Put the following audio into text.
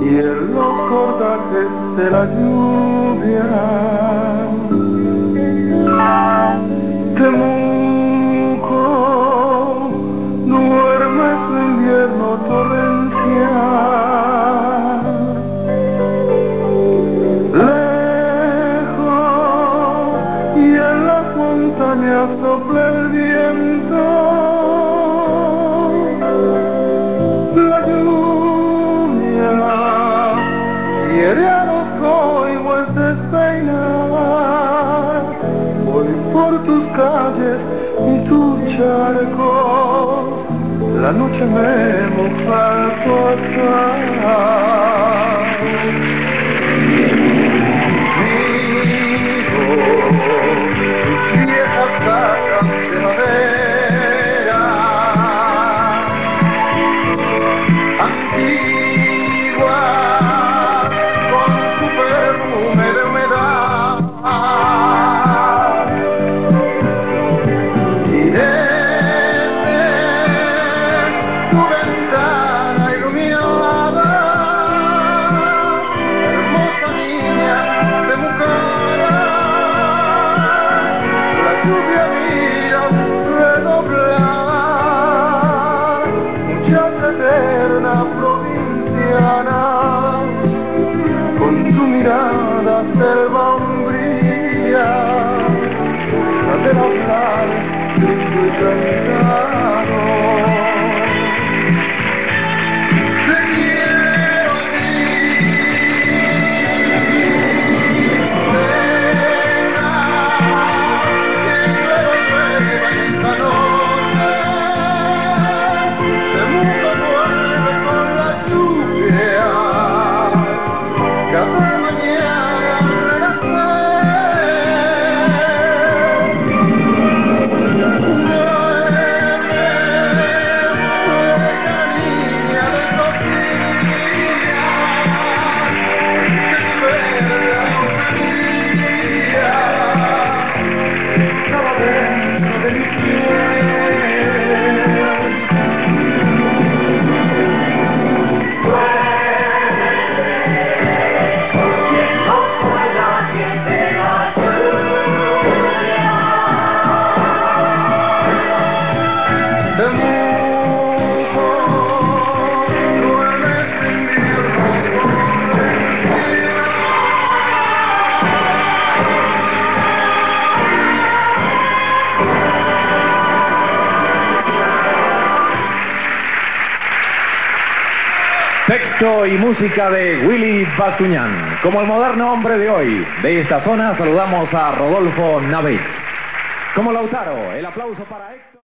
y los cordajes de la lluvia Temuco duerme su invierno torrencial. Lejos y en las montañas sopla el viento voy por tus calles y tus charcos la noche me moja atrás. Vivo tus lluvia mira redoblar muchacha eterna estaba dentro de mi piel. No fue. Texto y música de Willy Batuñán. Como el moderno hombre de hoy, de esta zona saludamos a Rodolfo Navich. Como Lautaro, el aplauso para Héctor.